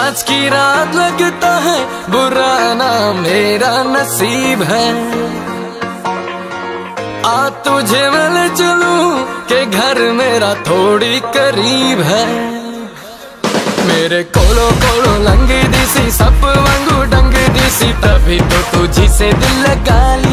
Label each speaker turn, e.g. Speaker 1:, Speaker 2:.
Speaker 1: आज की रात लगता है, बुरा ना मेरा नसीब है। आ तुझे मल चलू के घर मेरा थोड़ी करीब है। मेरे कोलो कोलो लंगी दिसी सप वांगू डंग दिसी तभी तो तुझी से दिल लगा ली।